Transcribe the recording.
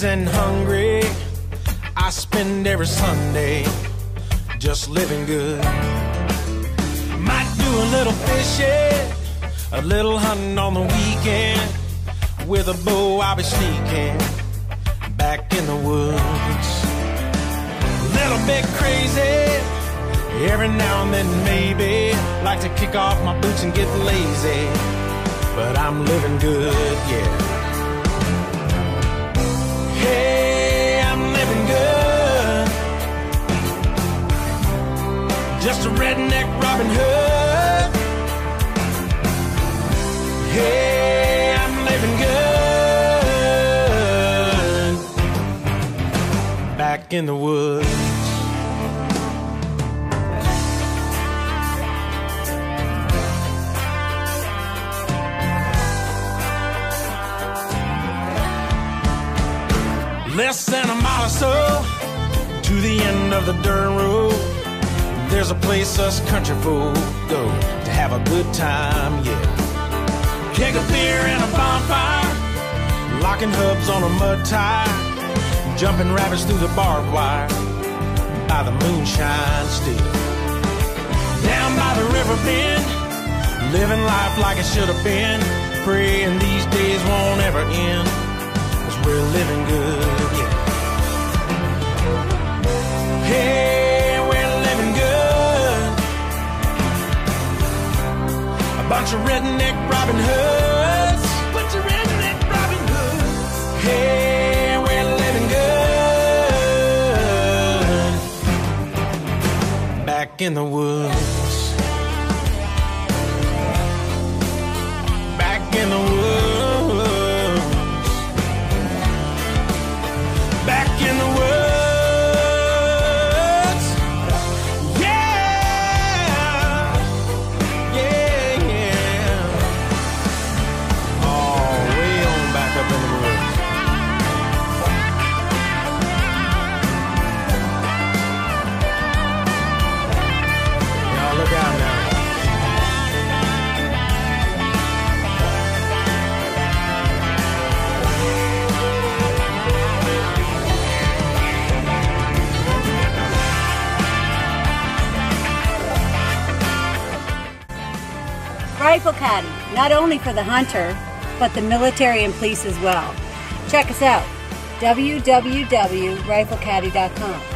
and hungry. I spend every Sunday just living good. Might do a little fishing, a little hunting on the weekend. With a bow, I'll be sneaking back in the woods. A Little bit crazy, every now and then maybe. Like to kick off my boots and get lazy, but I'm living good, yeah. Redneck Robin Hood. Hey, I'm living good. Back in the woods. Less than a mile or so to the end of the dirt road. There's a place us country folk go to have a good time, yeah. Keg of beer and a bonfire, locking hubs on a mud tire, jumping rabbits through the barbed wire by the moonshine still. Down by the river bend, living life like it should have been, praying these days won't ever end. Cause we're living good, bunch of redneck Robin Hoods. Bunch of redneck Robin Hoods. Hey, we're living good. Back in the woods. Rifle Caddy, not only for the hunter, but the military and police as well. Check us out www.riflecaddy.com.